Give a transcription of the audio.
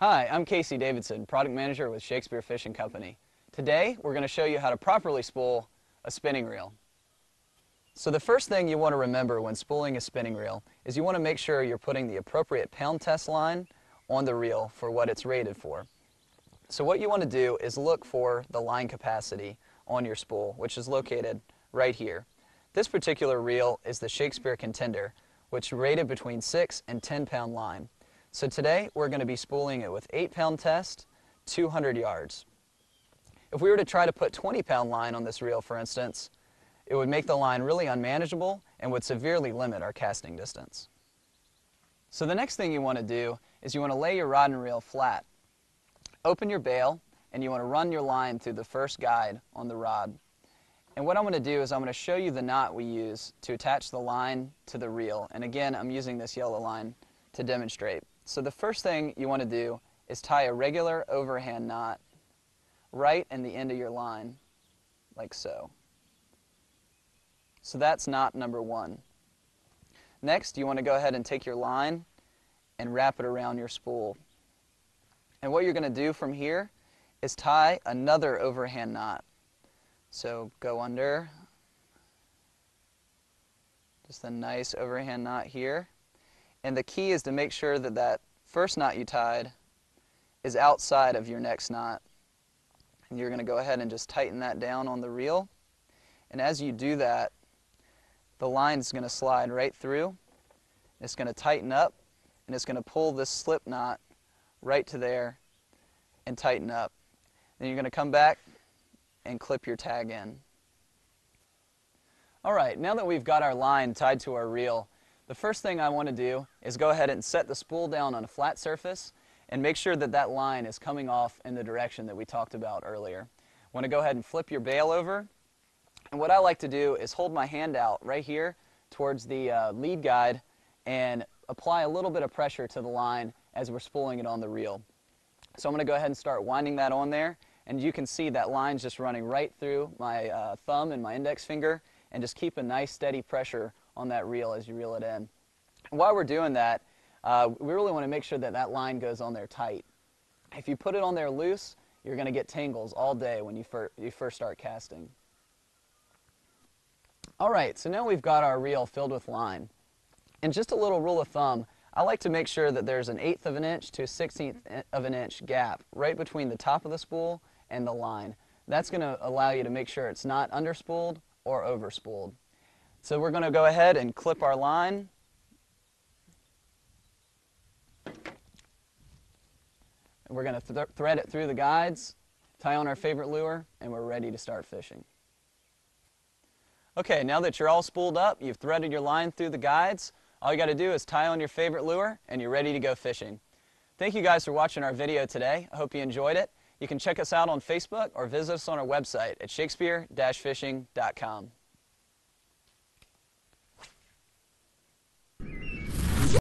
Hi, I'm Casey Davidson, Product Manager with Shakespeare Fishing Company. Today, we're going to show you how to properly spool a spinning reel. So the first thing you want to remember when spooling a spinning reel is you want to make sure you're putting the appropriate pound test line on the reel for what it's rated for. So what you want to do is look for the line capacity on your spool, which is located right here. This particular reel is the Shakespeare Contender, which rated between 6 and 10 pound line. So today we're going to be spooling it with 8 pound test, 200 yards. If we were to try to put 20 pound line on this reel, for instance, it would make the line really unmanageable and would severely limit our casting distance. So the next thing you want to do is you want to lay your rod and reel flat. Open your bail and you want to run your line through the first guide on the rod. And what I'm going to do is I'm going to show you the knot we use to attach the line to the reel. And again, I'm using this yellow line to demonstrate. So the first thing you want to do is tie a regular overhand knot right in the end of your line, like so. So that's knot number one. Next, you want to go ahead and take your line and wrap it around your spool. And what you're going to do from here is tie another overhand knot. So go under, just a nice overhand knot here. And the key is to make sure that that first knot you tied is outside of your next knot. And you're going to go ahead and just tighten that down on the reel. And as you do that, the line is going to slide right through. It's going to tighten up and it's going to pull this slip knot right to there and tighten up. Then you're going to come back and clip your tag in. All right, now that we've got our line tied to our reel, the first thing I want to do is go ahead and set the spool down on a flat surface and make sure that that line is coming off in the direction that we talked about earlier. Want to go ahead and flip your bail over. And what I like to do is hold my hand out right here towards the uh, lead guide and apply a little bit of pressure to the line as we're spooling it on the reel. So I'm going to go ahead and start winding that on there and you can see that line's just running right through my uh, thumb and my index finger and just keep a nice steady pressure on that reel as you reel it in. And while we're doing that, uh, we really want to make sure that that line goes on there tight. If you put it on there loose, you're going to get tangles all day when you, fir you first start casting. All right, so now we've got our reel filled with line. And just a little rule of thumb, I like to make sure that there's an eighth of an inch to a sixteenth of an inch gap right between the top of the spool and the line. That's going to allow you to make sure it's not underspooled or overspooled. So we're going to go ahead and clip our line. And we're going to th thread it through the guides, tie on our favorite lure, and we're ready to start fishing. Okay, now that you're all spooled up, you've threaded your line through the guides, all you got to do is tie on your favorite lure and you're ready to go fishing. Thank you guys for watching our video today. I hope you enjoyed it. You can check us out on Facebook or visit us on our website at shakespeare-fishing.com.